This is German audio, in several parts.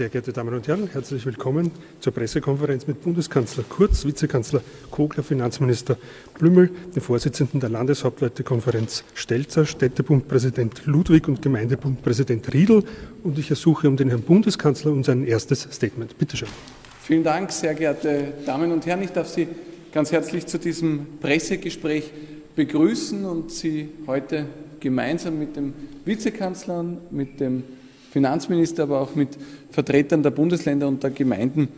Sehr geehrte Damen und Herren, herzlich willkommen zur Pressekonferenz mit Bundeskanzler Kurz, Vizekanzler Kogler, Finanzminister Blümel, dem Vorsitzenden der Landeshauptleutekonferenz Stelzer, Städtebundpräsident Ludwig und Gemeindebundpräsident Riedl. Und ich ersuche um den Herrn Bundeskanzler um sein erstes Statement. Bitte schön. Vielen Dank, sehr geehrte Damen und Herren. Ich darf Sie ganz herzlich zu diesem Pressegespräch begrüßen und Sie heute gemeinsam mit dem Vizekanzler, mit dem Finanzminister, aber auch mit Vertretern der Bundesländer und der Gemeinden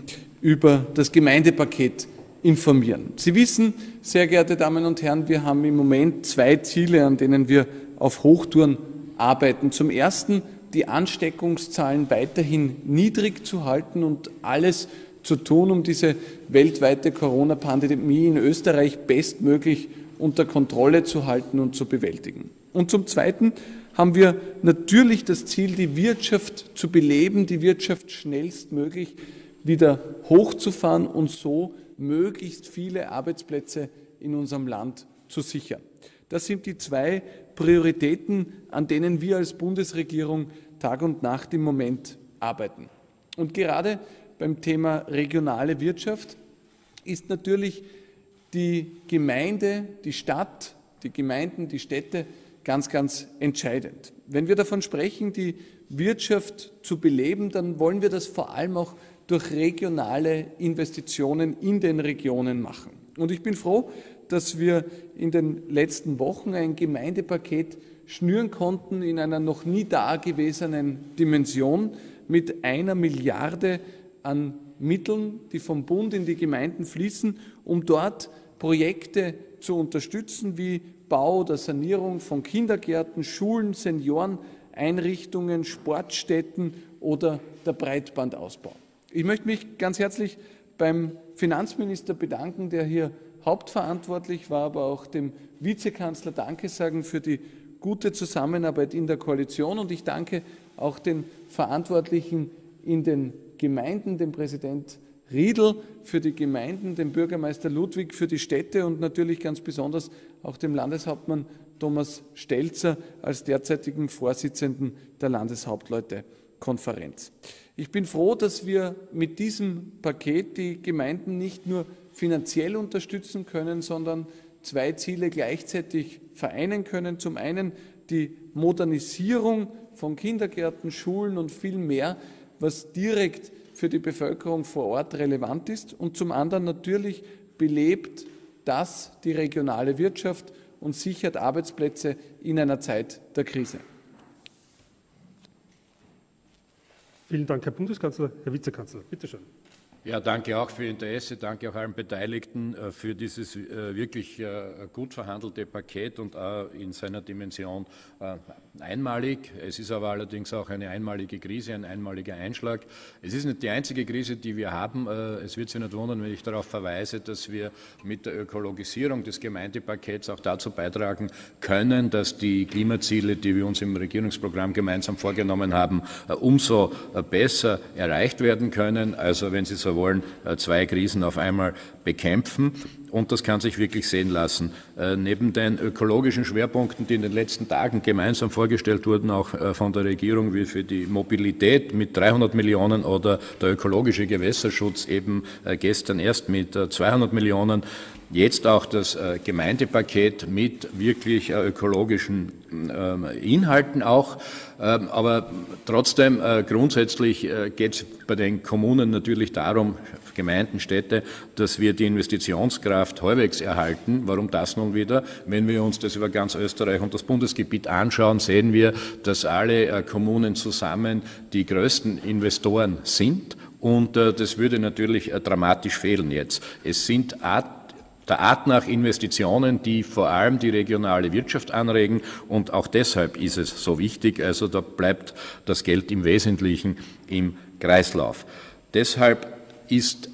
über das Gemeindepaket informieren. Sie wissen, sehr geehrte Damen und Herren, wir haben im Moment zwei Ziele, an denen wir auf Hochtouren arbeiten. Zum Ersten die Ansteckungszahlen weiterhin niedrig zu halten und alles zu tun, um diese weltweite Corona-Pandemie in Österreich bestmöglich unter Kontrolle zu halten und zu bewältigen. Und zum Zweiten haben wir natürlich das Ziel, die Wirtschaft zu beleben, die Wirtschaft schnellstmöglich wieder hochzufahren und so möglichst viele Arbeitsplätze in unserem Land zu sichern. Das sind die zwei Prioritäten, an denen wir als Bundesregierung Tag und Nacht im Moment arbeiten. Und gerade beim Thema regionale Wirtschaft ist natürlich die Gemeinde, die Stadt, die Gemeinden, die Städte ganz, ganz entscheidend. Wenn wir davon sprechen, die Wirtschaft zu beleben, dann wollen wir das vor allem auch durch regionale Investitionen in den Regionen machen. Und ich bin froh, dass wir in den letzten Wochen ein Gemeindepaket schnüren konnten in einer noch nie dagewesenen Dimension mit einer Milliarde an Mitteln, die vom Bund in die Gemeinden fließen, um dort Projekte zu unterstützen, wie Bau oder Sanierung von Kindergärten, Schulen, Senioreneinrichtungen, Sportstätten oder der Breitbandausbau. Ich möchte mich ganz herzlich beim Finanzminister bedanken, der hier hauptverantwortlich war, aber auch dem Vizekanzler Danke sagen für die gute Zusammenarbeit in der Koalition. Und ich danke auch den Verantwortlichen in den Gemeinden, dem Präsident Riedl für die Gemeinden, dem Bürgermeister Ludwig für die Städte und natürlich ganz besonders auch dem Landeshauptmann Thomas Stelzer als derzeitigen Vorsitzenden der Landeshauptleutekonferenz. Ich bin froh, dass wir mit diesem Paket die Gemeinden nicht nur finanziell unterstützen können, sondern zwei Ziele gleichzeitig vereinen können. Zum einen die Modernisierung von Kindergärten, Schulen und viel mehr, was direkt für die Bevölkerung vor Ort relevant ist und zum anderen natürlich belebt das die regionale Wirtschaft und sichert Arbeitsplätze in einer Zeit der Krise. Vielen Dank, Herr Bundeskanzler. Herr Vizekanzler, bitte schön. Ja, danke auch für Ihr Interesse, danke auch allen Beteiligten äh, für dieses äh, wirklich äh, gut verhandelte Paket und in seiner Dimension einmalig. Es ist aber allerdings auch eine einmalige Krise, ein einmaliger Einschlag. Es ist nicht die einzige Krise, die wir haben. Es wird Sie nicht wundern, wenn ich darauf verweise, dass wir mit der Ökologisierung des Gemeindepakets auch dazu beitragen können, dass die Klimaziele, die wir uns im Regierungsprogramm gemeinsam vorgenommen haben, umso besser erreicht werden können. Also wenn Sie so wollen, äh, zwei Krisen auf einmal bekämpfen. Und das kann sich wirklich sehen lassen. Äh, neben den ökologischen Schwerpunkten, die in den letzten Tagen gemeinsam vorgestellt wurden, auch äh, von der Regierung, wie für die Mobilität mit 300 Millionen oder der ökologische Gewässerschutz eben gestern erst mit 200 Millionen, Jetzt auch das Gemeindepaket mit wirklich ökologischen ähm, Inhalten auch. Ähm, aber trotzdem, grundsätzlich geht es bei den Kommunen natürlich darum, Gemeinden, Städte, dass wir die Investitionskraft halbwegs erhalten. Warum das nun wieder? Wenn wir uns das über ganz Österreich und das Bundesgebiet anschauen, sehen wir, dass alle äh, Kommunen zusammen die größten Investoren sind. Und äh, das würde natürlich äh, dramatisch fehlen jetzt. Es sind Art der Art nach Investitionen, die vor allem die regionale Wirtschaft anregen. Und auch deshalb ist es so wichtig. Also da bleibt das Geld im Wesentlichen im Kreislauf. Deshalb ist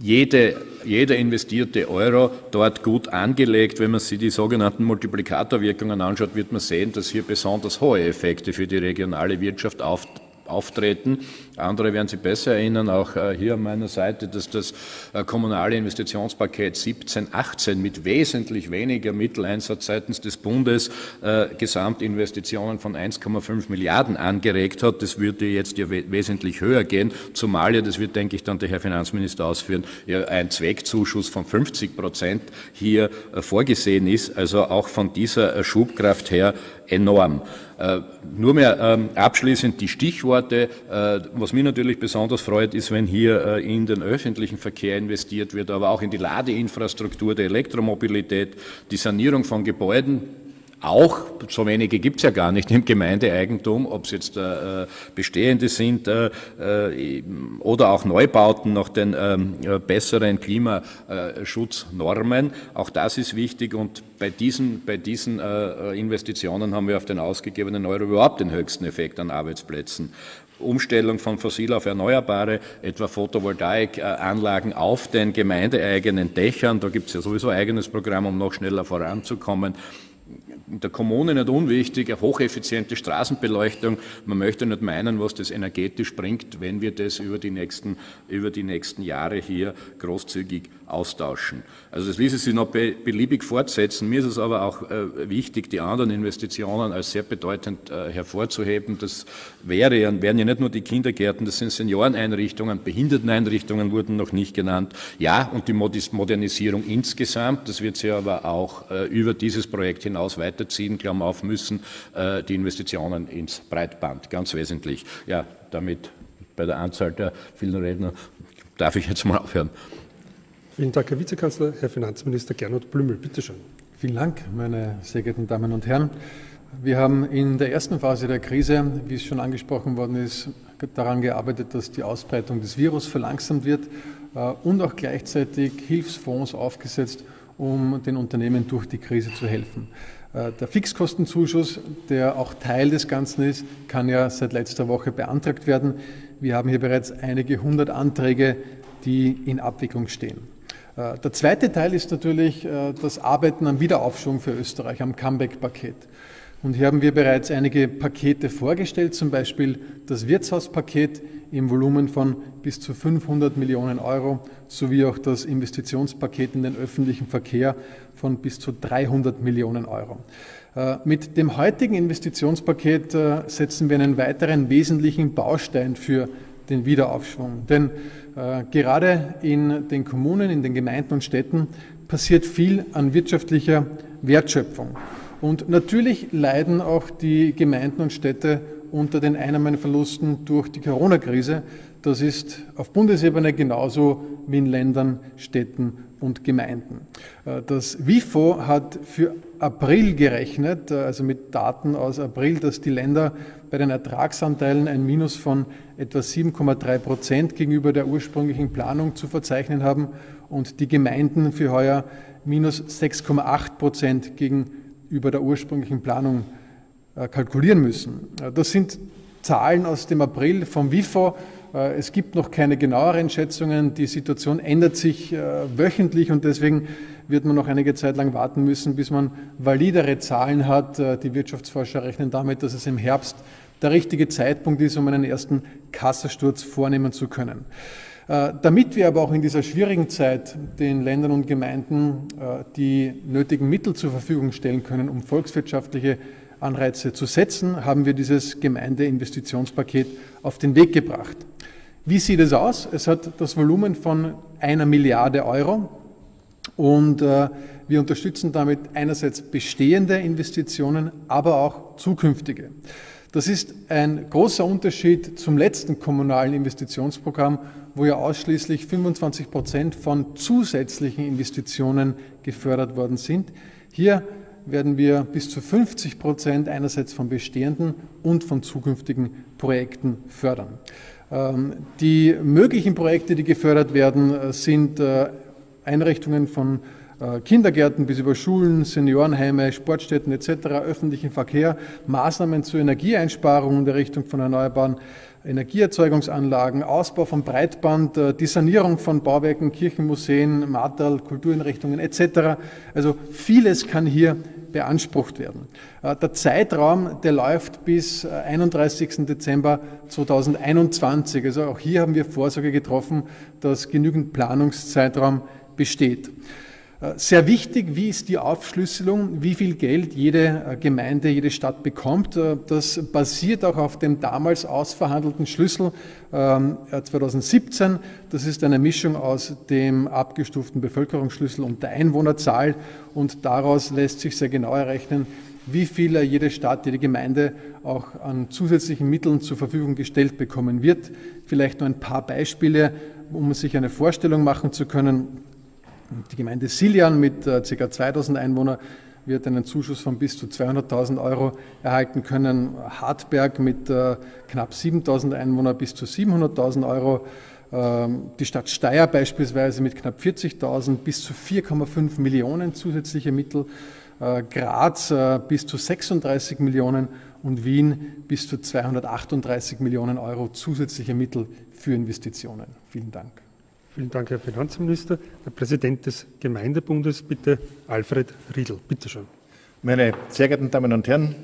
jede, jeder investierte Euro dort gut angelegt. Wenn man sich die sogenannten Multiplikatorwirkungen anschaut, wird man sehen, dass hier besonders hohe Effekte für die regionale Wirtschaft auf, auftreten. Andere werden sich besser erinnern, auch äh, hier an meiner Seite, dass das äh, kommunale Investitionspaket 17, 18 mit wesentlich weniger Mitteleinsatz seitens des Bundes äh, Gesamtinvestitionen von 1,5 Milliarden angeregt hat. Das würde jetzt ja wesentlich höher gehen, zumal ja, das wird, denke ich, dann der Herr Finanzminister ausführen, ja ein Zweckzuschuss von 50 Prozent hier vorgesehen ist. Also auch von dieser Schubkraft her enorm. Nur mehr ähm, abschließend die Stichworte. Äh, was mich natürlich besonders freut, ist, wenn hier äh, in den öffentlichen Verkehr investiert wird, aber auch in die Ladeinfrastruktur der Elektromobilität, die Sanierung von Gebäuden, auch, so wenige gibt es ja gar nicht im Gemeindeeigentum, ob es jetzt äh, bestehende sind äh, äh, oder auch Neubauten nach den ähm, besseren Klimaschutznormen. Auch das ist wichtig und bei diesen, bei diesen äh, Investitionen haben wir auf den ausgegebenen Euro überhaupt den höchsten Effekt an Arbeitsplätzen. Umstellung von fossil auf Erneuerbare, etwa Photovoltaikanlagen auf den gemeindeeigenen Dächern. Da gibt es ja sowieso ein eigenes Programm, um noch schneller voranzukommen in der Kommune nicht unwichtig, eine hocheffiziente Straßenbeleuchtung. Man möchte nicht meinen, was das energetisch bringt, wenn wir das über die nächsten, über die nächsten Jahre hier großzügig austauschen. Also das ließe sich noch beliebig fortsetzen. Mir ist es aber auch äh, wichtig, die anderen Investitionen als sehr bedeutend äh, hervorzuheben. Das wäre wären ja nicht nur die Kindergärten, das sind Senioreneinrichtungen, Behinderteneinrichtungen wurden noch nicht genannt. Ja, und die Modernisierung insgesamt, das wird sich aber auch äh, über dieses Projekt hinaus weiterziehen, Klammer auf, müssen die Investitionen ins Breitband, ganz wesentlich. Ja, damit bei der Anzahl der vielen Redner darf ich jetzt mal aufhören. Vielen Dank, Herr Vizekanzler. Herr Finanzminister Gernot Blümel, bitte schön. Vielen Dank, meine sehr geehrten Damen und Herren. Wir haben in der ersten Phase der Krise, wie es schon angesprochen worden ist, daran gearbeitet, dass die Ausbreitung des Virus verlangsamt wird äh, und auch gleichzeitig Hilfsfonds aufgesetzt, um den Unternehmen durch die Krise zu helfen. Äh, der Fixkostenzuschuss, der auch Teil des Ganzen ist, kann ja seit letzter Woche beantragt werden. Wir haben hier bereits einige hundert Anträge, die in Abwicklung stehen. Äh, der zweite Teil ist natürlich äh, das Arbeiten am Wiederaufschwung für Österreich, am Comeback-Paket. Und hier haben wir bereits einige Pakete vorgestellt, zum Beispiel das Wirtshauspaket im Volumen von bis zu 500 Millionen Euro sowie auch das Investitionspaket in den öffentlichen Verkehr von bis zu 300 Millionen Euro. Äh, mit dem heutigen Investitionspaket setzen wir einen weiteren wesentlichen Baustein für den Wiederaufschwung. Denn äh, gerade in den Kommunen, in den Gemeinden und Städten passiert viel an wirtschaftlicher Wertschöpfung. Und natürlich leiden auch die Gemeinden und Städte unter den Einnahmenverlusten durch die Corona-Krise. Das ist auf Bundesebene genauso wie in Ländern, Städten und Gemeinden. Äh, das WIFO hat für April gerechnet, äh, also mit Daten aus April, dass die Länder bei den Ertragsanteilen ein Minus von etwa 7,3 Prozent gegenüber der ursprünglichen Planung zu verzeichnen haben und die Gemeinden für heuer minus 6,8 Prozent gegenüber der ursprünglichen Planung äh, kalkulieren müssen. Das sind Zahlen aus dem April vom WIFO. Äh, es gibt noch keine genaueren Schätzungen. Die Situation ändert sich äh, wöchentlich und deswegen wird man noch einige Zeit lang warten müssen, bis man validere Zahlen hat. Die Wirtschaftsforscher rechnen damit, dass es im Herbst der richtige Zeitpunkt ist, um einen ersten Kassasturz vornehmen zu können. Äh, damit wir aber auch in dieser schwierigen Zeit den Ländern und Gemeinden äh, die nötigen Mittel zur Verfügung stellen können, um volkswirtschaftliche Anreize zu setzen, haben wir dieses Gemeindeinvestitionspaket auf den Weg gebracht. Wie sieht es aus? Es hat das Volumen von einer Milliarde Euro und äh, wir unterstützen damit einerseits bestehende Investitionen, aber auch zukünftige. Das ist ein großer Unterschied zum letzten kommunalen Investitionsprogramm, wo ja ausschließlich 25 Prozent von zusätzlichen Investitionen gefördert worden sind. Hier werden wir bis zu 50 Prozent einerseits von bestehenden und von zukünftigen Projekten fördern. Ähm, die möglichen Projekte, die gefördert werden, sind äh, Einrichtungen von äh, Kindergärten bis über Schulen, Seniorenheime, Sportstätten etc., öffentlichen Verkehr, Maßnahmen zur Energieeinsparung in der Richtung von erneuerbaren Energieerzeugungsanlagen, Ausbau von Breitband, äh, die Sanierung von Bauwerken, Kirchen, Museen, Martal, Kultureinrichtungen etc. Also vieles kann hier beansprucht werden. Äh, der Zeitraum, der läuft bis 31. Äh, Dezember 2021. Also auch hier haben wir Vorsorge getroffen, dass genügend Planungszeitraum besteht. Äh, sehr wichtig, wie ist die Aufschlüsselung, wie viel Geld jede Gemeinde, jede Stadt bekommt. Das basiert auch auf dem damals ausverhandelten Schlüssel 2017. Ähm, das ist eine Mischung aus dem abgestuften Bevölkerungsschlüssel und der Einwohnerzahl und daraus lässt sich sehr genau errechnen, wie viel jede Stadt, jede Gemeinde auch an zusätzlichen Mitteln zur Verfügung gestellt bekommen wird. Vielleicht nur ein paar Beispiele, um sich eine Vorstellung machen zu können. Die Gemeinde Siljan mit äh, ca. 2000 Einwohnern wird einen Zuschuss von bis zu 200.000 Euro erhalten können. Hartberg mit äh, knapp 7.000 Einwohnern bis zu 700.000 Euro. Ähm, die Stadt Steyr beispielsweise mit knapp 40.000 bis zu 4,5 Millionen zusätzliche Mittel. Äh, Graz bis zu 36 Millionen und Wien bis zu 238 Millionen Euro zusätzliche Mittel für Investitionen. Vielen Dank. Vielen Dank, Herr Finanzminister. Der Präsident des Gemeindebundes, bitte Alfred Riedl. Bitte schön. Meine sehr geehrten Damen und Herren,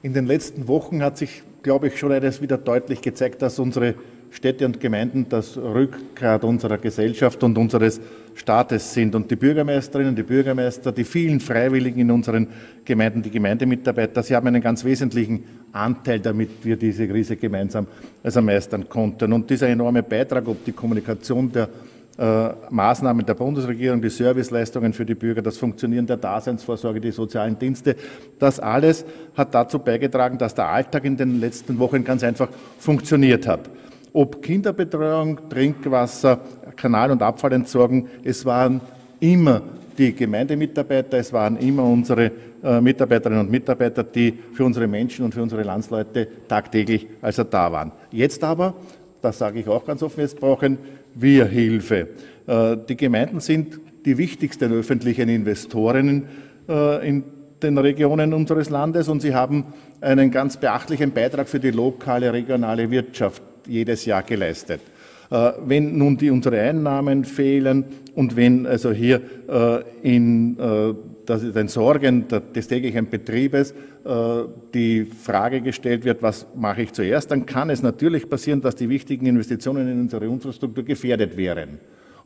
in den letzten Wochen hat sich, glaube ich, schon eines wieder deutlich gezeigt, dass unsere Städte und Gemeinden das Rückgrat unserer Gesellschaft und unseres Staates sind. Und die Bürgermeisterinnen, die Bürgermeister, die vielen Freiwilligen in unseren Gemeinden, die Gemeindemitarbeiter, sie haben einen ganz wesentlichen Anteil, damit wir diese Krise gemeinsam also meistern konnten. Und dieser enorme Beitrag, ob die Kommunikation der äh, Maßnahmen der Bundesregierung, die Serviceleistungen für die Bürger, das Funktionieren der Daseinsvorsorge, die sozialen Dienste, das alles hat dazu beigetragen, dass der Alltag in den letzten Wochen ganz einfach funktioniert hat ob Kinderbetreuung, Trinkwasser, Kanal- und Abfallentsorgung, es waren immer die Gemeindemitarbeiter, es waren immer unsere äh, Mitarbeiterinnen und Mitarbeiter, die für unsere Menschen und für unsere Landsleute tagtäglich also da waren. Jetzt aber, das sage ich auch ganz offen, jetzt brauchen wir Hilfe. Äh, die Gemeinden sind die wichtigsten öffentlichen Investoren äh, in den Regionen unseres Landes und sie haben einen ganz beachtlichen Beitrag für die lokale, regionale Wirtschaft jedes Jahr geleistet. Äh, wenn nun die, unsere Einnahmen fehlen und wenn also hier äh, in äh, den Sorgen des täglichen Betriebes die Frage gestellt wird, was mache ich zuerst, dann kann es natürlich passieren, dass die wichtigen Investitionen in unsere Infrastruktur gefährdet wären.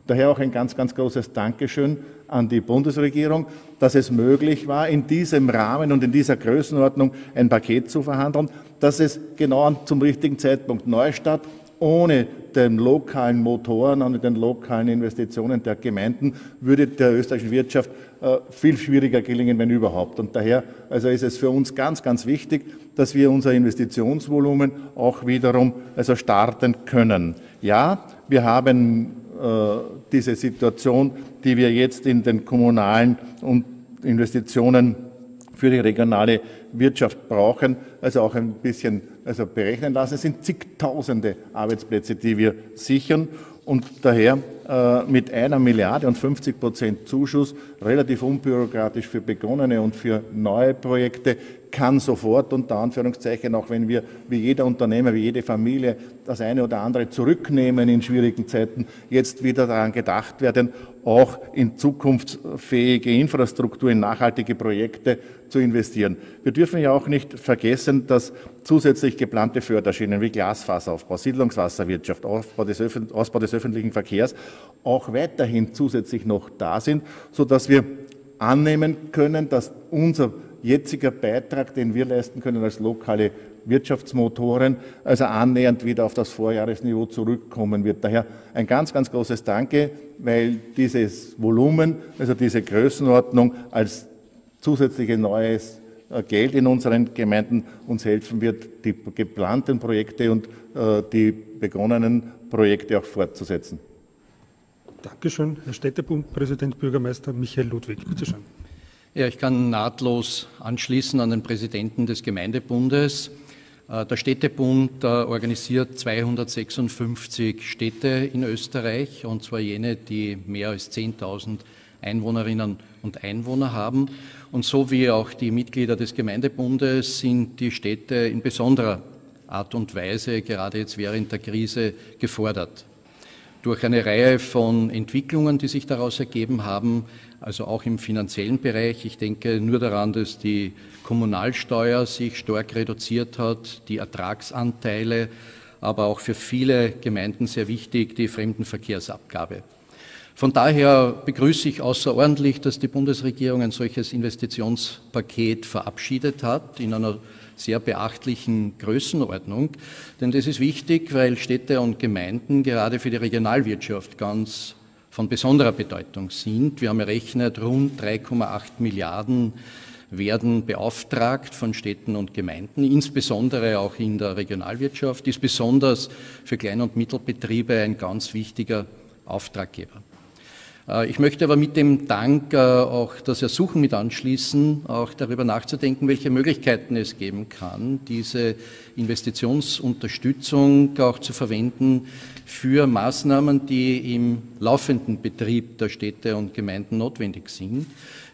Daher auch ein ganz, ganz großes Dankeschön an die Bundesregierung, dass es möglich war, in diesem Rahmen und in dieser Größenordnung ein Paket zu verhandeln, dass es genau zum richtigen Zeitpunkt Neustadt ohne den lokalen Motoren und den lokalen Investitionen der Gemeinden würde der österreichischen Wirtschaft äh, viel schwieriger gelingen, wenn überhaupt. Und daher also ist es für uns ganz, ganz wichtig, dass wir unser Investitionsvolumen auch wiederum also starten können. Ja, wir haben äh, diese Situation, die wir jetzt in den kommunalen Investitionen für die regionale Wirtschaft brauchen, also auch ein bisschen also berechnen lassen. Es sind zigtausende Arbeitsplätze, die wir sichern und daher äh, mit einer Milliarde und 50 Prozent Zuschuss relativ unbürokratisch für begonnene und für neue Projekte kann sofort unter Anführungszeichen, auch wenn wir wie jeder Unternehmer, wie jede Familie das eine oder andere zurücknehmen in schwierigen Zeiten, jetzt wieder daran gedacht werden, auch in zukunftsfähige Infrastruktur, in nachhaltige Projekte zu investieren. Wir dürfen ja auch nicht vergessen, dass zusätzlich geplante Förderschienen wie Glasfaseraufbau, Siedlungswasserwirtschaft, Ausbau des, Ausbau des öffentlichen Verkehrs auch weiterhin zusätzlich noch da sind, sodass wir annehmen können, dass unser jetziger Beitrag, den wir leisten können als lokale Wirtschaftsmotoren, also annähernd wieder auf das Vorjahresniveau zurückkommen wird. Daher ein ganz, ganz großes Danke, weil dieses Volumen, also diese Größenordnung als zusätzliche neues äh, Geld in unseren Gemeinden uns helfen wird, die geplanten Projekte und äh, die begonnenen Projekte auch fortzusetzen. Dankeschön, Herr Städtebund, Präsident Bürgermeister Michael Ludwig. Bitte schön. Ja, ich kann nahtlos anschließen an den Präsidenten des Gemeindebundes. Äh, der Städtebund äh, organisiert 256 Städte in Österreich, und zwar jene, die mehr als 10.000 Einwohnerinnen und Einwohner haben. Und so wie auch die Mitglieder des Gemeindebundes sind die Städte in besonderer Art und Weise gerade jetzt während der Krise gefordert. Durch eine Reihe von Entwicklungen, die sich daraus ergeben haben, also auch im finanziellen Bereich. Ich denke nur daran, dass die Kommunalsteuer sich stark reduziert hat, die Ertragsanteile, aber auch für viele Gemeinden sehr wichtig, die Fremdenverkehrsabgabe. Von daher begrüße ich außerordentlich, dass die Bundesregierung ein solches Investitionspaket verabschiedet hat in einer sehr beachtlichen Größenordnung. Denn das ist wichtig, weil Städte und Gemeinden gerade für die Regionalwirtschaft ganz von besonderer Bedeutung sind. Wir haben errechnet, rund 3,8 Milliarden werden beauftragt von Städten und Gemeinden, insbesondere auch in der Regionalwirtschaft, ist besonders für Klein- und Mittelbetriebe ein ganz wichtiger Auftraggeber. Äh, ich möchte aber mit dem Dank äh, auch das Ersuchen mit anschließen, auch darüber nachzudenken, welche Möglichkeiten es geben kann, diese Investitionsunterstützung auch zu verwenden für Maßnahmen, die im laufenden Betrieb der Städte und Gemeinden notwendig sind.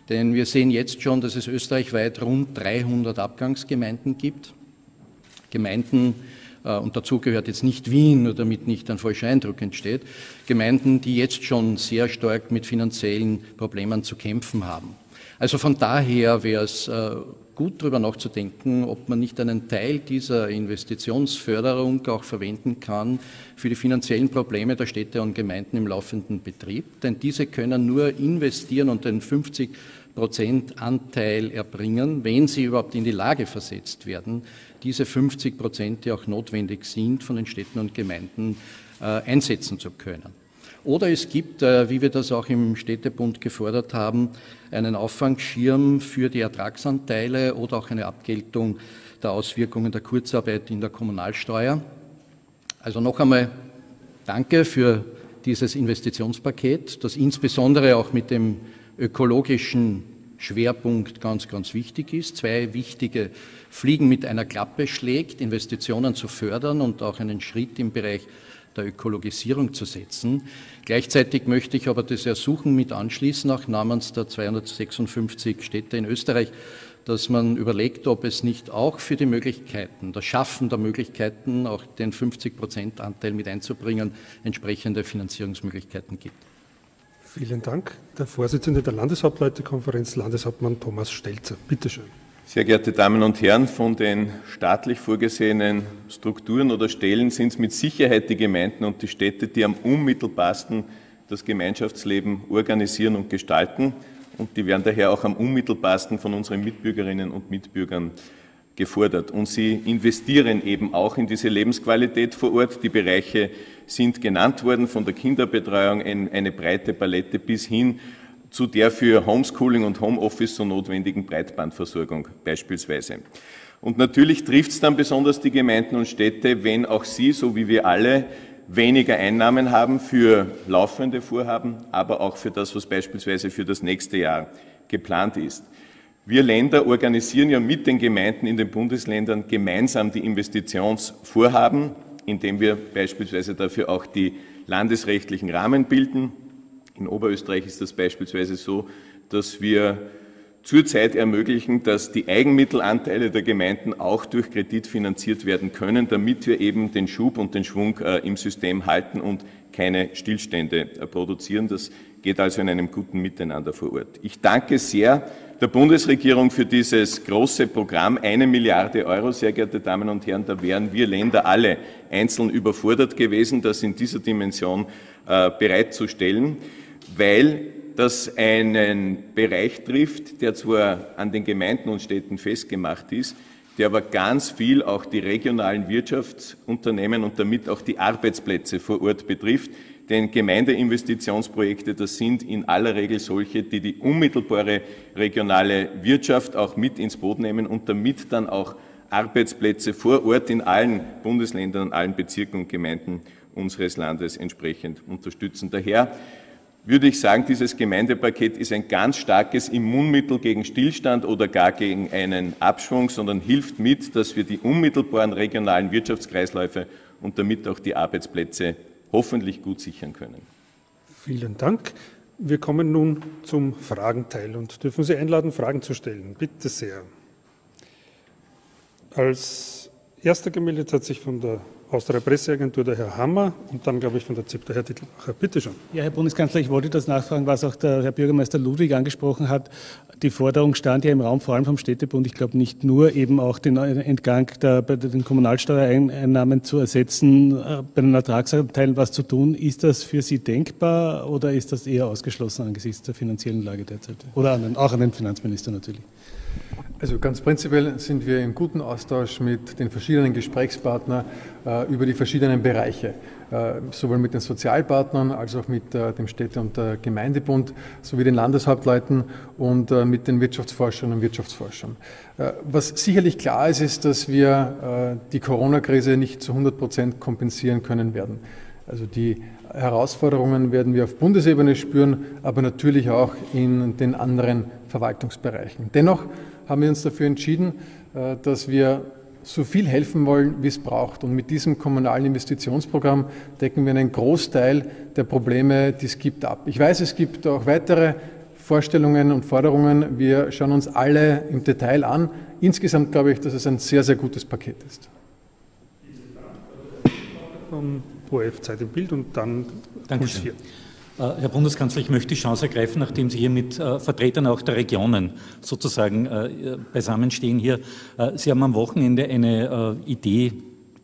Denn wir sehen jetzt schon, dass es österreichweit rund 300 Abgangsgemeinden gibt. Gemeinden, und dazu gehört jetzt nicht Wien, nur damit nicht ein falscher Eindruck entsteht, Gemeinden, die jetzt schon sehr stark mit finanziellen Problemen zu kämpfen haben. Also von daher wäre es äh, gut darüber nachzudenken, ob man nicht einen Teil dieser Investitionsförderung auch verwenden kann für die finanziellen Probleme der Städte und Gemeinden im laufenden Betrieb. Denn diese können nur investieren und den 50 Prozent Anteil erbringen, wenn sie überhaupt in die Lage versetzt werden, diese 50 Prozent, die auch notwendig sind, von den Städten und Gemeinden äh, einsetzen zu können. Oder es gibt, äh, wie wir das auch im Städtebund gefordert haben, einen Auffangschirm für die Ertragsanteile oder auch eine Abgeltung der Auswirkungen der Kurzarbeit in der Kommunalsteuer. Also noch einmal danke für dieses Investitionspaket, das insbesondere auch mit dem ökologischen Schwerpunkt ganz, ganz wichtig ist. Zwei wichtige Fliegen mit einer Klappe schlägt, Investitionen zu fördern und auch einen Schritt im Bereich der Ökologisierung zu setzen. Gleichzeitig möchte ich aber das Ersuchen mit anschließen, auch namens der 256 Städte in Österreich, dass man überlegt, ob es nicht auch für die Möglichkeiten, das Schaffen der Möglichkeiten, auch den 50-Prozent-Anteil mit einzubringen, entsprechende Finanzierungsmöglichkeiten gibt. Vielen Dank. Der Vorsitzende der Landeshauptleutekonferenz, Landeshauptmann Thomas Stelzer. Bitte schön. Sehr geehrte Damen und Herren, von den staatlich vorgesehenen Strukturen oder Stellen sind es mit Sicherheit die Gemeinden und die Städte, die am unmittelbarsten das Gemeinschaftsleben organisieren und gestalten. Und die werden daher auch am unmittelbarsten von unseren Mitbürgerinnen und Mitbürgern gefordert. Und sie investieren eben auch in diese Lebensqualität vor Ort. Die Bereiche sind genannt worden, von der Kinderbetreuung eine breite Palette bis hin zu der für Homeschooling und Homeoffice so notwendigen Breitbandversorgung beispielsweise. Und natürlich trifft es dann besonders die Gemeinden und Städte, wenn auch sie, so wie wir alle, weniger Einnahmen haben für laufende Vorhaben, aber auch für das, was beispielsweise für das nächste Jahr geplant ist. Wir Länder organisieren ja mit den Gemeinden in den Bundesländern gemeinsam die Investitionsvorhaben, indem wir beispielsweise dafür auch die landesrechtlichen Rahmen bilden. In Oberösterreich ist das beispielsweise so, dass wir zurzeit ermöglichen, dass die Eigenmittelanteile der Gemeinden auch durch Kredit finanziert werden können, damit wir eben den Schub und den Schwung äh, im System halten und keine Stillstände äh, produzieren. Das geht also in einem guten Miteinander vor Ort. Ich danke sehr der Bundesregierung für dieses große Programm. Eine Milliarde Euro, sehr geehrte Damen und Herren, da wären wir Länder alle einzeln überfordert gewesen, das in dieser Dimension äh, bereitzustellen weil das einen Bereich trifft, der zwar an den Gemeinden und Städten festgemacht ist, der aber ganz viel auch die regionalen Wirtschaftsunternehmen und damit auch die Arbeitsplätze vor Ort betrifft. Denn Gemeindeinvestitionsprojekte, das sind in aller Regel solche, die die unmittelbare regionale Wirtschaft auch mit ins Boot nehmen und damit dann auch Arbeitsplätze vor Ort in allen Bundesländern, allen Bezirken und Gemeinden unseres Landes entsprechend unterstützen. Daher würde ich sagen, dieses Gemeindepaket ist ein ganz starkes Immunmittel gegen Stillstand oder gar gegen einen Abschwung, sondern hilft mit, dass wir die unmittelbaren regionalen Wirtschaftskreisläufe und damit auch die Arbeitsplätze hoffentlich gut sichern können. Vielen Dank. Wir kommen nun zum Fragenteil und dürfen Sie einladen, Fragen zu stellen. Bitte sehr. Als erster gemeldet hat sich von der aus der Presseagentur der Herr Hammer und dann, glaube ich, von der ZIP der Herr Titelmacher. Bitte schon. Ja, Herr Bundeskanzler, ich wollte das nachfragen, was auch der Herr Bürgermeister Ludwig angesprochen hat. Die Forderung stand ja im Raum, vor allem vom Städtebund, ich glaube nicht nur, eben auch den Entgang der, bei den Kommunalsteuereinnahmen zu ersetzen, äh, bei den Ertragsanteilen was zu tun. Ist das für Sie denkbar oder ist das eher ausgeschlossen angesichts der finanziellen Lage derzeit? Oder an den, auch an den Finanzminister natürlich? Also ganz prinzipiell sind wir im guten Austausch mit den verschiedenen Gesprächspartnern äh, über die verschiedenen Bereiche, äh, sowohl mit den Sozialpartnern als auch mit äh, dem Städte- und Gemeindebund sowie den Landeshauptleuten und äh, mit den Wirtschaftsforschern und Wirtschaftsforschern. Äh, was sicherlich klar ist, ist, dass wir äh, die Corona-Krise nicht zu 100 Prozent kompensieren können werden. Also die Herausforderungen werden wir auf Bundesebene spüren, aber natürlich auch in den anderen Verwaltungsbereichen. Dennoch haben wir uns dafür entschieden, äh, dass wir so viel helfen wollen, wie es braucht. Und mit diesem kommunalen Investitionsprogramm decken wir einen Großteil der Probleme, die es gibt, ab. Ich weiß, es gibt auch weitere Vorstellungen und Forderungen. Wir schauen uns alle im Detail an. Insgesamt glaube ich, dass es ein sehr, sehr gutes Paket ist. Vom ORF Zeit im Bild und dann Puls 4. Äh, Herr Bundeskanzler, ich möchte die Chance ergreifen, nachdem Sie hier mit äh, Vertretern auch der Regionen sozusagen äh, beisammenstehen hier. Sie haben am Wochenende eine Idee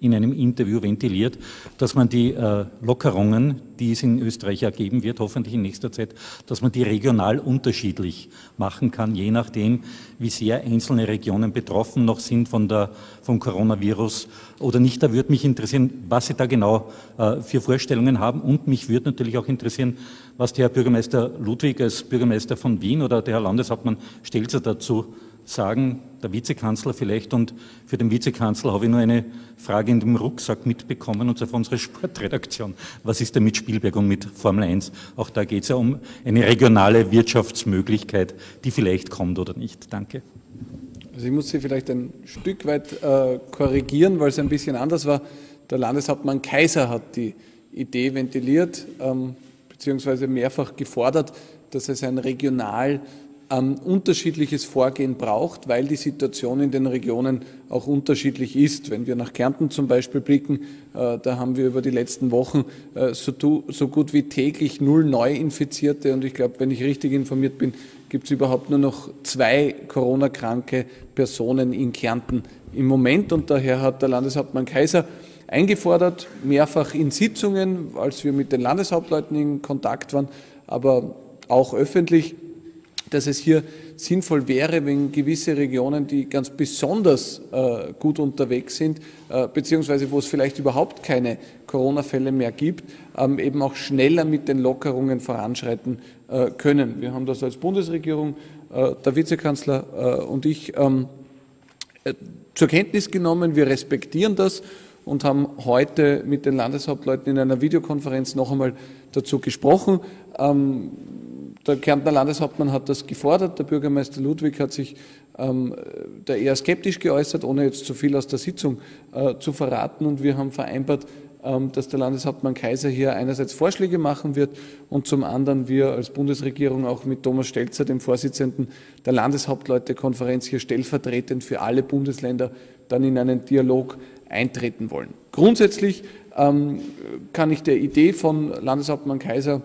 in einem Interview ventiliert, dass man die äh, Lockerungen, die es in Österreich ergeben wird, hoffentlich in nächster Zeit, dass man die regional unterschiedlich machen kann, je nachdem, wie sehr einzelne Regionen betroffen noch sind von der, vom Coronavirus oder nicht. Da würde mich interessieren, was Sie da genau äh, für Vorstellungen haben und mich würde natürlich auch interessieren, was der Herr Bürgermeister Ludwig als Bürgermeister von Wien oder der Herr Landeshauptmann Stelzer dazu sagen, der Vizekanzler vielleicht. Und für den Vizekanzler habe ich nur eine Frage in dem Rucksack mitbekommen, und zwar von unserer Sportredaktion. Was ist denn mit Spielberg und mit Formel 1? Auch da geht es ja um eine regionale Wirtschaftsmöglichkeit, die vielleicht kommt oder nicht. Danke. Also ich muss Sie vielleicht ein Stück weit äh, korrigieren, weil es ein bisschen anders war. Der Landeshauptmann Kaiser hat die Idee ventiliert, ähm, beziehungsweise mehrfach gefordert, dass es ein regional ähm, unterschiedliches Vorgehen braucht, weil die Situation in den Regionen auch unterschiedlich ist. Wenn wir nach Kärnten zum Beispiel blicken, äh, da haben wir über die letzten Wochen äh, so, so, gut wie täglich null Neuinfizierte und ich glaube, wenn ich richtig informiert bin, gibt es überhaupt nur noch zwei Corona-kranke Personen in Kärnten im Moment und daher hat der Landeshauptmann Kaiser eingefordert, mehrfach in Sitzungen, als wir mit den Landeshauptleuten in Kontakt waren, aber auch öffentlich, dass es hier sinnvoll wäre, wenn gewisse Regionen, die ganz besonders äh, gut unterwegs sind, äh, beziehungsweise wo es vielleicht überhaupt keine Corona-Fälle mehr gibt, ähm, eben auch schneller mit den Lockerungen voranschreiten äh, können. Wir haben das als Bundesregierung, äh, der Vizekanzler äh, und ich, ähm, äh, zur Kenntnis genommen. Wir respektieren das und haben heute mit den Landeshauptleuten in einer Videokonferenz noch einmal dazu gesprochen. Ähm, der Kärntner Landeshauptmann hat das gefordert. Der Bürgermeister Ludwig hat sich ähm, da eher skeptisch geäußert, ohne jetzt zu viel aus der Sitzung äh, zu verraten. Und wir haben vereinbart, ähm, dass der Landeshauptmann Kaiser hier einerseits Vorschläge machen wird und zum anderen wir als Bundesregierung auch mit Thomas Stelzer, dem Vorsitzenden der Landeshauptleutekonferenz, hier stellvertretend für alle Bundesländer dann in einen Dialog eintreten wollen. Grundsätzlich ähm, kann ich der Idee von Landeshauptmann Kaiser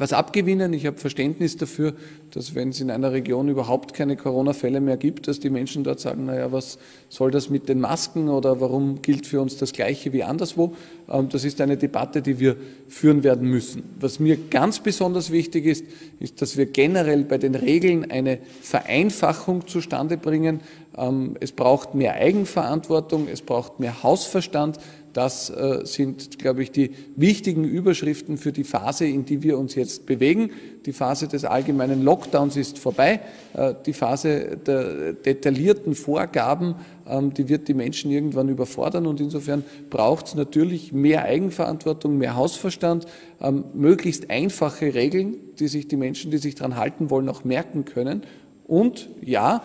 was abgewinnen. Ich habe Verständnis dafür, dass wenn es in einer Region überhaupt keine Corona-Fälle mehr gibt, dass die Menschen dort sagen, naja, was soll das mit den Masken oder warum gilt für uns das Gleiche wie anderswo? Ähm, das ist eine Debatte, die wir führen werden müssen. Was mir ganz besonders wichtig ist, ist, dass wir generell bei den Regeln eine Vereinfachung zustande bringen. Ähm, es braucht mehr Eigenverantwortung, es braucht mehr Hausverstand, das äh, sind, glaube ich, die wichtigen Überschriften für die Phase, in die wir uns jetzt bewegen. Die Phase des allgemeinen Lockdowns ist vorbei. Äh, die Phase der detaillierten Vorgaben, ähm, die wird die Menschen irgendwann überfordern. Und insofern braucht es natürlich mehr Eigenverantwortung, mehr Hausverstand, ähm, möglichst einfache Regeln, die sich die Menschen, die sich daran halten wollen, auch merken können. Und ja,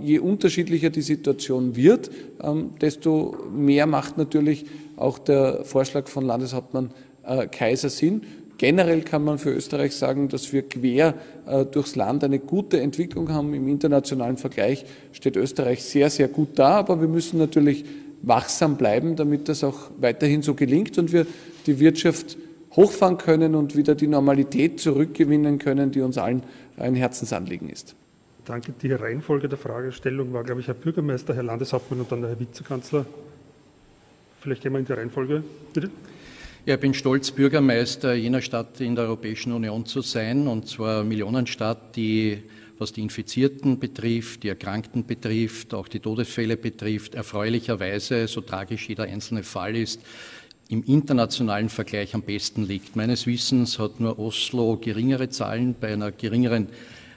je unterschiedlicher die Situation wird, ähm, desto mehr macht natürlich auch der Vorschlag von Landeshauptmann äh, Kaiser Sinn. Generell kann man für Österreich sagen, dass wir quer äh, durchs Land eine gute Entwicklung haben. Im internationalen Vergleich steht Österreich sehr, sehr gut da, aber wir müssen natürlich wachsam bleiben, damit das auch weiterhin so gelingt und wir die Wirtschaft hochfahren können und wieder die Normalität zurückgewinnen können, die uns allen ein Herzensanliegen ist. Danke. Die Reihenfolge der Fragestellung war, glaube ich, Herr Bürgermeister, Herr Landeshauptmann und dann der Herr Vizekanzler. Vielleicht gehen wir in die Reihenfolge, bitte. Ja, ich bin stolz, Bürgermeister jener Stadt in der Europäischen Union zu sein, und zwar Millionenstadt, die, was die Infizierten betrifft, die Erkrankten betrifft, auch die Todesfälle betrifft, erfreulicherweise, so tragisch jeder einzelne Fall ist, im internationalen Vergleich am besten liegt. Meines Wissens hat nur Oslo geringere Zahlen bei einer geringeren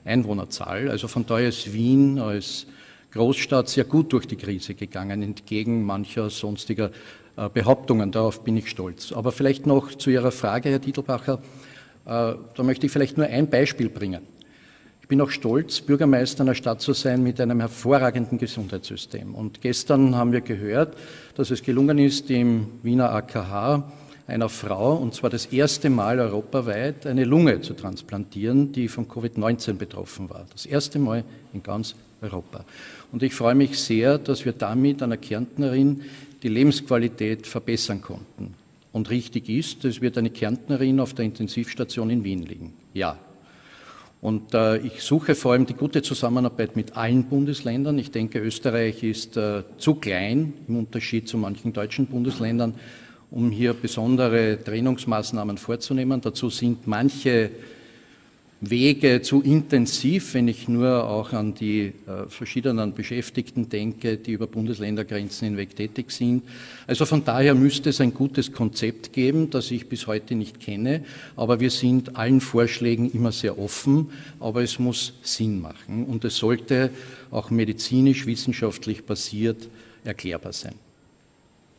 Einwohnerzahl. Also von daher ist Wien als Großstadt sehr gut durch die Krise gegangen, entgegen mancher sonstiger äh, Behauptungen. Darauf bin ich stolz. Aber vielleicht noch zu Ihrer Frage, Herr Diedelbacher. Äh, da möchte ich vielleicht nur ein Beispiel bringen. Ich bin auch stolz, Bürgermeister einer Stadt zu sein mit einem hervorragenden Gesundheitssystem. Und gestern haben wir gehört, dass es gelungen ist, im Wiener AKH einer Frau, und zwar das erste Mal europaweit, eine Lunge zu transplantieren, die von Covid-19 betroffen war. Das erste Mal in ganz Europa. Und ich freue mich sehr, dass wir damit einer Kärntnerin die Lebensqualität verbessern konnten. Und richtig ist, es wird eine Kärntnerin auf der Intensivstation in Wien liegen. Ja. Und äh, ich suche vor allem die gute Zusammenarbeit mit allen Bundesländern. Ich denke, Österreich ist äh, zu klein im Unterschied zu manchen deutschen Bundesländern, um hier besondere Trennungsmaßnahmen vorzunehmen. Dazu sind manche Wege zu intensiv, wenn ich nur auch an die äh, verschiedenen Beschäftigten denke, die über Bundesländergrenzen hinweg tätig sind. Also von daher müsste es ein gutes Konzept geben, das ich bis heute nicht kenne, aber wir sind allen Vorschlägen immer sehr offen, aber es muss Sinn machen und es sollte auch medizinisch, wissenschaftlich basiert erklärbar sein.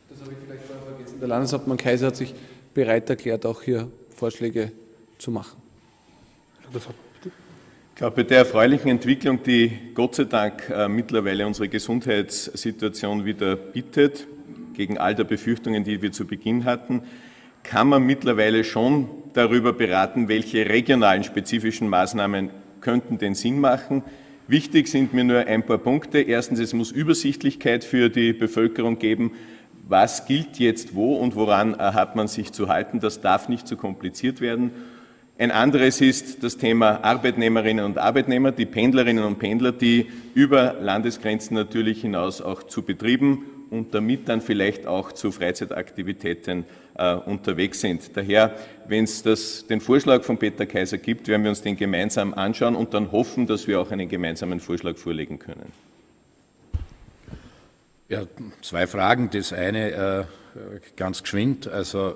Das habe ich vielleicht vorher vergessen. Der Landeshauptmann Kaiser hat sich bereit erklärt, auch hier Vorschläge zu machen. Ich glaube, bei der erfreulichen Entwicklung, die Gott sei Dank äh, mittlerweile unsere Gesundheitssituation wieder bittet, gegen all der Befürchtungen, die wir zu Beginn hatten, kann man mittlerweile schon darüber beraten, welche regionalen spezifischen Maßnahmen könnten den Sinn machen. Wichtig sind mir nur ein paar Punkte. Erstens, es muss Übersichtlichkeit für die Bevölkerung geben. Was gilt jetzt wo und woran hat man sich zu halten? Das darf nicht zu kompliziert werden. Ein anderes ist das Thema Arbeitnehmerinnen und Arbeitnehmer, die Pendlerinnen und Pendler, die über Landesgrenzen natürlich hinaus auch zu Betrieben und damit dann vielleicht auch zu Freizeitaktivitäten äh, unterwegs sind. Daher, wenn es den Vorschlag von Peter Kaiser gibt, werden wir uns den gemeinsam anschauen und dann hoffen, dass wir auch einen gemeinsamen Vorschlag vorlegen können. Ja, zwei Fragen. Das eine äh, ganz geschwind. Also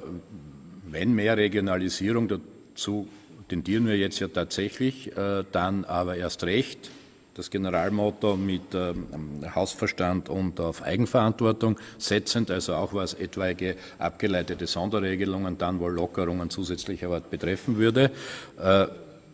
wenn mehr Regionalisierung, Dazu tendieren wir jetzt ja tatsächlich, äh, dann aber erst recht das Generalmotto mit ähm, Hausverstand und auf Eigenverantwortung setzend, also auch was etwaige abgeleitete Sonderregelungen, dann wohl Lockerungen zusätzlicher Art betreffen würde. Äh,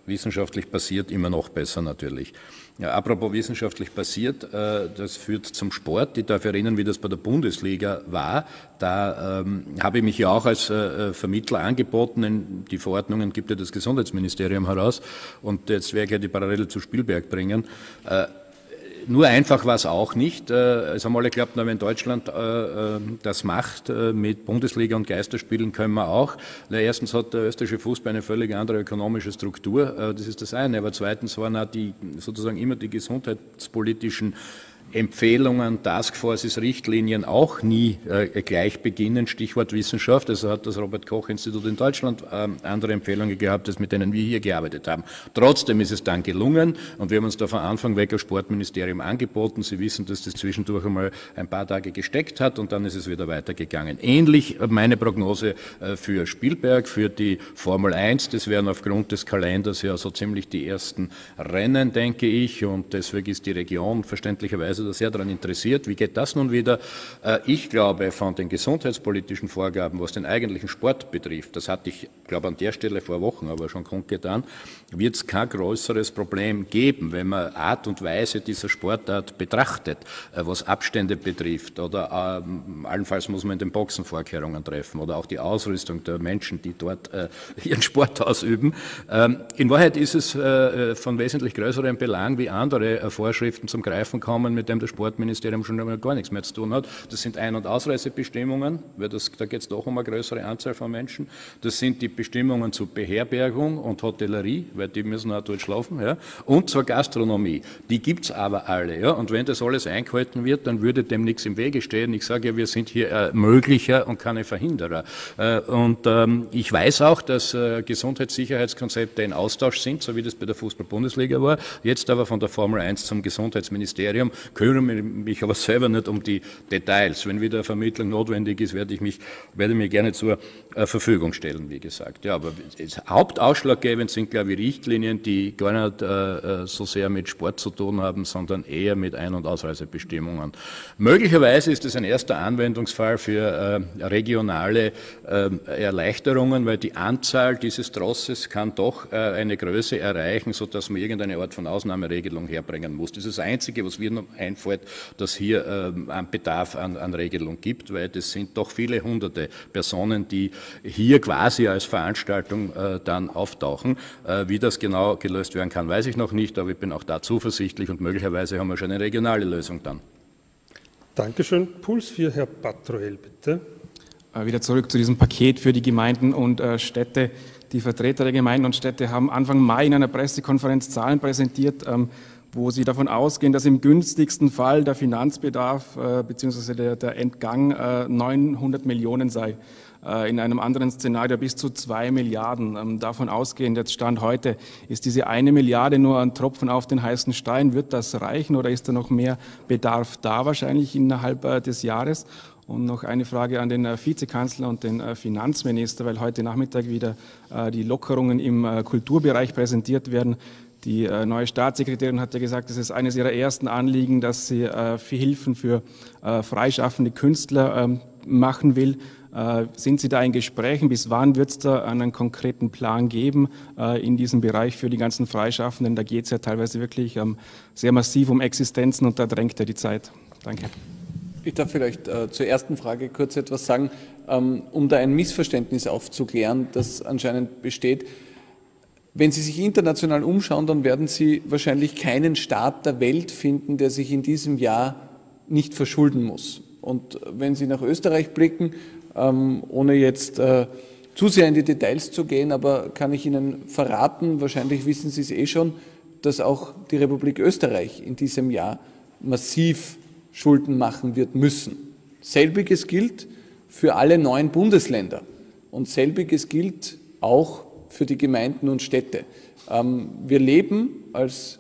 wissenschaftlich basiert immer noch besser natürlich. Ja, apropos wissenschaftlich basiert, äh, das führt zum Sport. Ich darf erinnern, wie das bei der Bundesliga war. Da ähm, habe ich mich ja auch als äh, Vermittler angeboten. Die Verordnungen gibt ja das Gesundheitsministerium heraus. Und jetzt werde ich ja die Parallele zu Spielberg bringen. Äh, nur einfach war es auch nicht. Äh, es haben alle geglaubt, wenn Deutschland äh, äh, das macht mit Bundesliga und Geisterspielen, können wir auch. Erstens hat der österreichische Fußball eine völlig andere ökonomische Struktur. Das ist das eine. Aber zweitens waren auch die, sozusagen immer die gesundheitspolitischen Empfehlungen, Taskforces, Richtlinien auch nie äh, gleich beginnen. Stichwort Wissenschaft. Also hat das Robert-Koch-Institut in Deutschland äh, andere Empfehlungen gehabt, als mit denen wir hier gearbeitet haben. Trotzdem ist es dann gelungen und wir haben uns da von Anfang weg als Sportministerium angeboten. Sie wissen, dass das zwischendurch einmal ein paar Tage gesteckt hat und dann ist es wieder weitergegangen. Ähnlich meine Prognose äh, für Spielberg, für die Formel 1. Das wären aufgrund des Kalenders ja so ziemlich die ersten Rennen, denke ich. Und deswegen ist die Region verständlicherweise also sehr daran interessiert, wie geht das nun wieder? Äh, ich glaube, von den gesundheitspolitischen Vorgaben, was den eigentlichen Sport betrifft, das hatte ich, glaube an der Stelle vor Wochen aber schon kundgetan, wird es kein größeres Problem geben, wenn man Art und Weise dieser Sportart betrachtet, äh, was Abstände betrifft oder ähm, allenfalls muss man in den Boxen Vorkehrungen treffen oder auch die Ausrüstung der Menschen, die dort äh, ihren Sport ausüben. Ähm, in Wahrheit ist es von wesentlich größerem Belang wie andere Vorschriften zum Greifen kommen, mit dem das Sportministerium schon einmal gar nichts mehr zu tun hat. Das sind Ein- und Ausreisebestimmungen, weil das, da geht es doch um eine größere Anzahl von Menschen. Das sind die Bestimmungen zur Beherbergung und Hotellerie, weil die müssen auch dort schlafen, ja, und zur Gastronomie. Die gibt es aber alle. Ja, und wenn das alles eingehalten wird, dann würde dem nichts im Wege stehen. Ich sage ja, wir sind hier äh, Möglicher und keine Verhinderer. Äh, und ähm, ich weiß auch, dass äh, Gesundheitssicherheitskonzepte in Austausch sind, so wie das bei der Fußball-Bundesliga war. Jetzt aber von der Formel 1 zum Gesundheitsministerium kümmere mich aber selber nicht um die Details. Wenn wieder eine Vermittlung notwendig ist, werde ich mich, werde mir gerne zur äh, Verfügung stellen, wie gesagt. Ja, aber hauptausschlaggebend sind, glaube ich, Richtlinien, die gar nicht äh, äh, so sehr mit Sport zu tun haben, sondern eher mit Ein- und Ausreisebestimmungen. Möglicherweise ist es ein erster Anwendungsfall für äh, regionale äh, Erleichterungen, weil die Anzahl dieses Trosses kann doch äh, eine Größe erreichen, sodass man irgendeine Art von Ausnahmeregelung herbringen muss. Das ist das Einzige, was mir noch einfällt, dass hier ähm, an Bedarf an, an Regelung gibt, weil das sind doch viele hunderte Personen, die hier quasi als Veranstaltung äh, dann auftauchen. Äh, wie das genau gelöst werden kann, weiß ich noch nicht, aber ich bin auch da zuversichtlich und möglicherweise haben wir schon eine regionale Lösung dann. Dankeschön. Puls 4, Herr Patroel, bitte. Äh, wieder zurück zu diesem Paket für die Gemeinden und äh, Städte. Die Vertreter der Gemeinden und Städte haben Anfang Mai in einer Pressekonferenz Zahlen präsentiert, ähm, wo sie davon ausgehen, dass im günstigsten Fall der Finanzbedarf äh, bzw. Der, der, Entgang 900 Millionen sei. In einem anderen Szenario bis zu zwei Milliarden. Ähm, davon ausgehend, jetzt Stand heute, ist diese eine Milliarde nur ein Tropfen auf den heißen Stein. Wird das reichen oder ist da noch mehr Bedarf da wahrscheinlich innerhalb des Jahres? Und noch eine Frage an den äh, Vizekanzler und den äh, Finanzminister, weil heute Nachmittag wieder äh, die Lockerungen im Kulturbereich präsentiert werden. Die neue Staatssekretärin hat ja gesagt, es ist eines ihrer ersten Anliegen, dass sie Hilfen für freischaffende Künstler ähm, machen will. Sind Sie da in Gesprächen? Bis wann wird es da einen konkreten Plan geben in diesem Bereich für die ganzen Freischaffenden? Da geht es ja teilweise wirklich ähm, sehr massiv um Existenzen und da drängt ja die Zeit. Danke. Ich darf vielleicht äh, zur ersten Frage kurz etwas sagen, ähm, um da ein Missverständnis aufzuklären, das anscheinend besteht. Wenn Sie sich international umschauen, dann werden Sie wahrscheinlich keinen Staat der Welt finden, der sich in diesem Jahr nicht verschulden muss. Und wenn Sie nach Österreich blicken, ähm, ohne jetzt äh, zu sehr in die Details zu gehen, aber kann ich Ihnen verraten, wahrscheinlich wissen Sie es eh schon, dass auch die Republik Österreich in diesem Jahr massiv Schulden machen wird müssen. Selbiges gilt für alle neuen Bundesländer und selbiges gilt auch für die Gemeinden und Städte. Ähm, wir leben als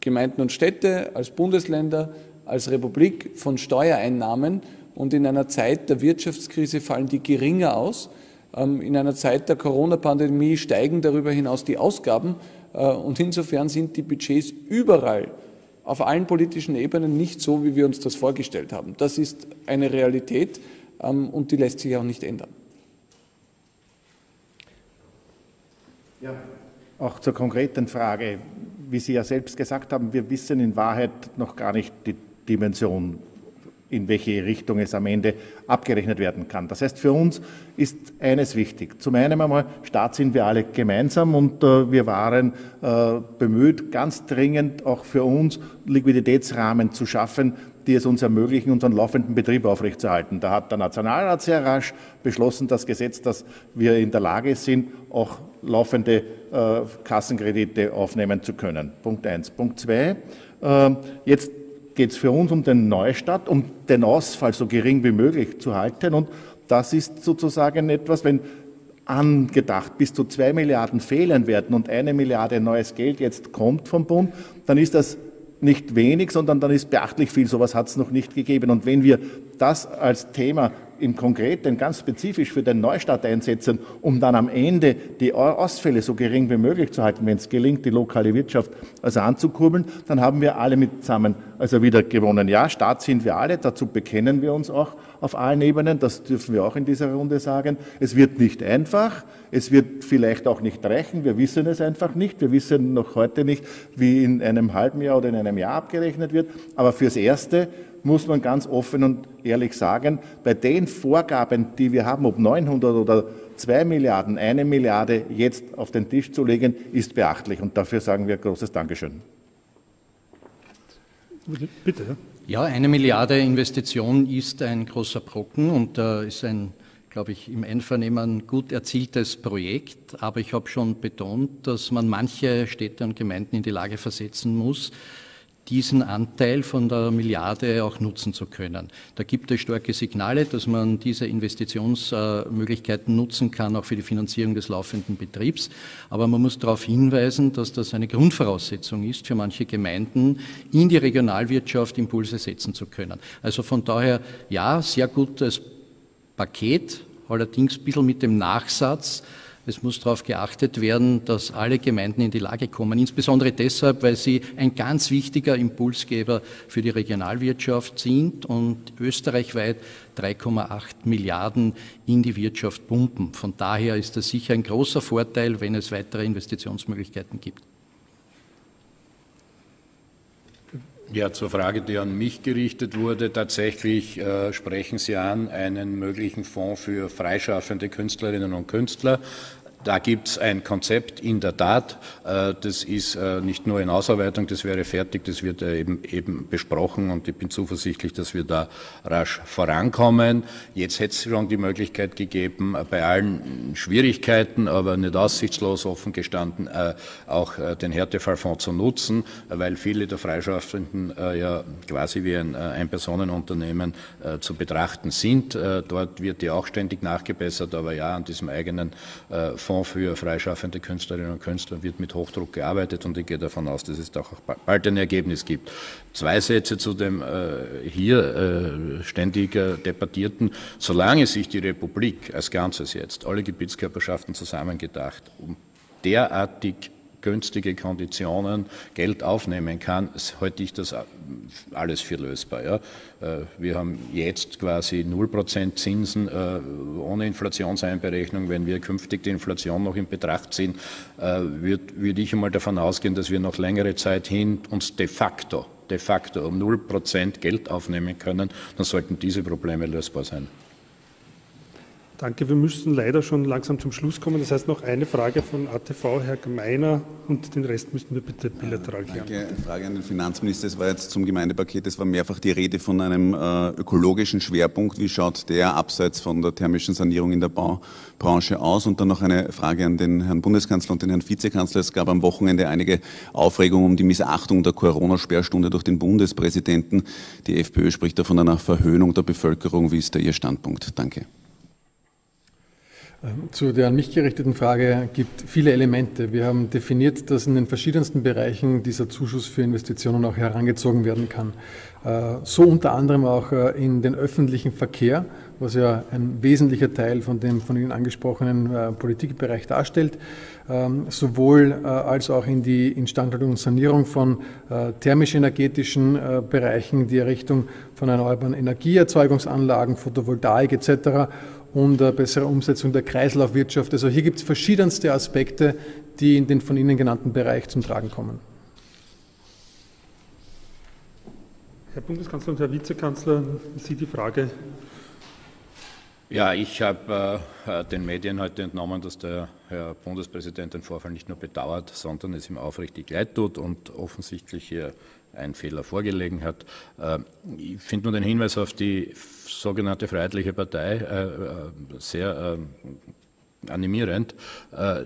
Gemeinden und Städte, als Bundesländer, als Republik von Steuereinnahmen und in einer Zeit der Wirtschaftskrise fallen die geringer aus. Ähm, in einer Zeit der Corona-Pandemie steigen darüber hinaus die Ausgaben äh, und insofern sind die Budgets überall auf allen politischen Ebenen nicht so, wie wir uns das vorgestellt haben. Das ist eine Realität ähm, und die lässt sich auch nicht ändern. Ja. Auch zur konkreten Frage. Wie Sie ja selbst gesagt haben, wir wissen in Wahrheit noch gar nicht die Dimension in welche Richtung es am Ende abgerechnet werden kann. Das heißt, für uns ist eines wichtig. Zum einen einmal, Staat sind wir alle gemeinsam und äh, wir waren äh, bemüht, ganz dringend auch für uns Liquiditätsrahmen zu schaffen, die es uns ermöglichen, unseren laufenden Betrieb aufrechtzuerhalten. Da hat der Nationalrat sehr rasch beschlossen, das Gesetz, dass wir in der Lage sind, auch laufende äh, Kassenkredite aufnehmen zu können. Punkt eins. Punkt zwei. Äh, jetzt geht es für uns um den Neustart, um den Ausfall so gering wie möglich zu halten. Und das ist sozusagen etwas, wenn angedacht bis zu zwei Milliarden fehlen werden und eine Milliarde neues Geld jetzt kommt vom Bund, dann ist das nicht wenig, sondern dann ist beachtlich viel. Sowas hat es noch nicht gegeben. Und wenn wir das als Thema im Konkreten ganz spezifisch für den Neustart einsetzen, um dann am Ende die Ausfälle so gering wie möglich zu halten, wenn es gelingt, die lokale Wirtschaft also anzukurbeln, dann haben wir alle mit zusammen also wieder gewonnen. Ja, Staat sind wir alle, dazu bekennen wir uns auch auf allen Ebenen, das dürfen wir auch in dieser Runde sagen. Es wird nicht einfach, es wird vielleicht auch nicht reichen, wir wissen es einfach nicht, wir wissen noch heute nicht, wie in einem halben Jahr oder in einem Jahr abgerechnet wird, aber fürs Erste muss man ganz offen und ehrlich sagen, bei den Vorgaben, die wir haben, ob 900 oder 2 Milliarden, eine Milliarde jetzt auf den Tisch zu legen, ist beachtlich. Und dafür sagen wir großes Dankeschön. Bitte. Ja, eine Milliarde Investition ist ein großer Brocken und äh, ist ein, glaube ich, im Einvernehmen gut erzieltes Projekt. Aber ich habe schon betont, dass man manche Städte und Gemeinden in die Lage versetzen muss, diesen Anteil von der Milliarde auch nutzen zu können. Da gibt es starke Signale, dass man diese Investitionsmöglichkeiten nutzen kann, auch für die Finanzierung des laufenden Betriebs. Aber man muss darauf hinweisen, dass das eine Grundvoraussetzung ist, für manche Gemeinden in die Regionalwirtschaft Impulse setzen zu können. Also von daher, ja, sehr gutes Paket, allerdings ein bisschen mit dem Nachsatz, es muss darauf geachtet werden, dass alle Gemeinden in die Lage kommen, insbesondere deshalb, weil sie ein ganz wichtiger Impulsgeber für die Regionalwirtschaft sind und österreichweit 3,8 Milliarden in die Wirtschaft pumpen. Von daher ist das sicher ein großer Vorteil, wenn es weitere Investitionsmöglichkeiten gibt. Ja, zur Frage, die an mich gerichtet wurde. Tatsächlich äh, sprechen Sie an einen möglichen Fonds für freischaffende Künstlerinnen und Künstler. Da gibt es ein Konzept in der Tat. Äh, das ist äh, nicht nur in Ausarbeitung, das wäre fertig, das wird eben, eben besprochen und ich bin zuversichtlich, dass wir da rasch vorankommen. Jetzt hätte es schon die Möglichkeit gegeben, äh, bei allen Schwierigkeiten, aber nicht aussichtslos offen gestanden, auch den Härtefallfonds zu nutzen, weil viele der Freischaffenden ja quasi wie ein Ein-Personen-Unternehmen zu betrachten sind. Dort wird ja auch ständig nachgebessert, aber ja, an diesem eigenen Fonds Fonds für freischaffende Künstlerinnen und Künstler wird mit Hochdruck gearbeitet und ich gehe davon aus, dass es auch bald ein Ergebnis gibt. Zwei Sätze zu dem äh, hier äh, ständig äh, debattierten. Solange sich die Republik als Ganzes jetzt, alle Gebietskörperschaften zusammengedacht, um derartig günstige Konditionen Geld aufnehmen kann, halte ich das alles für lösbar. Ja. Äh, wir haben jetzt quasi 0% Zinsen äh, ohne Inflationseinberechnung. Wenn wir künftig die Inflation noch in Betracht ziehen, äh, würde würd ich einmal davon ausgehen, dass wir noch längere Zeit hin uns de facto, de facto um 0% Geld aufnehmen können, dann sollten diese Probleme lösbar sein. Danke, wir müssen leider schon langsam zum Schluss kommen. Das heißt, noch eine Frage von ATV, Herr Gemeiner, und den Rest müssten wir bitte bilateral klären. Danke. Eine Frage an den Finanzminister. Es war jetzt zum Gemeindepaket, es war mehrfach die Rede von einem äh, ökologischen Schwerpunkt. Wie schaut der abseits von der thermischen Sanierung in der Baubranche aus? Und dann noch eine Frage an den Herrn Bundeskanzler und den Herrn Vizekanzler. Es gab am Wochenende einige Aufregung um die Missachtung der Corona-Sperrstunde durch den Bundespräsidenten. Die FPÖ spricht da von einer Verhöhnung der Bevölkerung. Wie ist da Ihr Standpunkt? Danke. Ähm, zu der an mich gerichteten Frage gibt viele Elemente. Wir haben definiert, dass in den verschiedensten Bereichen dieser Zuschuss für Investitionen auch herangezogen werden kann. Äh, so unter anderem auch äh, in den öffentlichen Verkehr, was ja ein wesentlicher Teil von dem von Ihnen angesprochenen äh, Politikbereich darstellt, ähm, sowohl als auch in die Instandhaltung und Sanierung von thermisch-energetischen Bereichen, die Errichtung von erneuerbaren Energieerzeugungsanlagen, Photovoltaik etc und bessere Umsetzung der Kreislaufwirtschaft. Also hier gibt es verschiedenste Aspekte, die in den von Ihnen genannten Bereich zum Tragen kommen. Herr Bundeskanzler und Herr Vizekanzler, Sie die Frage. Ja, ich habe äh, den Medien heute entnommen, dass der Herr Bundespräsident den Vorfall nicht nur bedauert, sondern es ihm aufrichtig leid tut und offensichtlich hier ein Fehler vorgelegen hat. Äh, ich finde nur den Hinweis auf die sogenannte Freiheitliche Partei äh, äh, sehr animierend. Äh,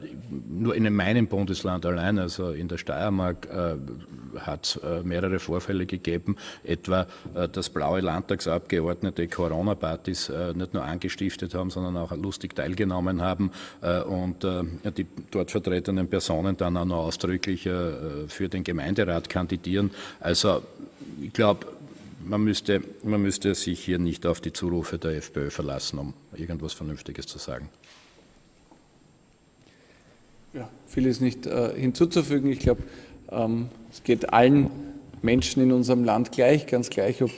nur in meinem Bundesland allein, also in der Steiermark, äh, hat es äh, mehrere Vorfälle gegeben, etwa, dass blaue Landtagsabgeordnete Corona-Partys nicht nur angestiftet haben, sondern auch lustig teilgenommen haben und die dort vertretenen Personen dann auch noch ausdrücklich für den Gemeinderat kandidieren. Also ich glaube, man müsste, man müsste sich hier nicht auf die Zurufe der FPÖ verlassen, um irgendwas Vernünftiges zu sagen. Ja, viel ist nicht äh, hinzuzufügen. Ich glaube, ähm, es geht allen Menschen in unserem Land gleich, ganz gleich, ob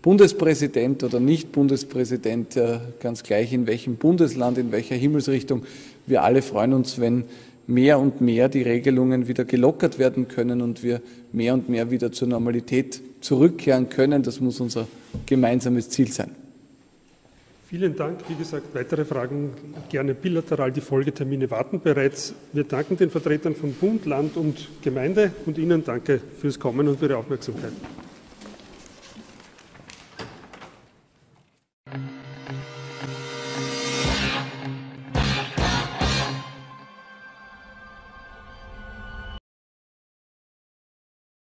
Bundespräsident oder nicht Bundespräsident, äh, ganz gleich in welchem Bundesland, in welcher Himmelsrichtung. Wir alle freuen uns, wenn mehr und mehr die Regelungen wieder gelockert werden können und wir mehr und mehr wieder zur Normalität zurückkehren können. Das muss unser gemeinsames Ziel sein. Vielen Dank. Wie gesagt, weitere Fragen gerne bilateral. Die Folgetermine warten bereits. Wir danken den Vertretern von Bund, Land und Gemeinde und Ihnen danke fürs Kommen und für Ihre Aufmerksamkeit.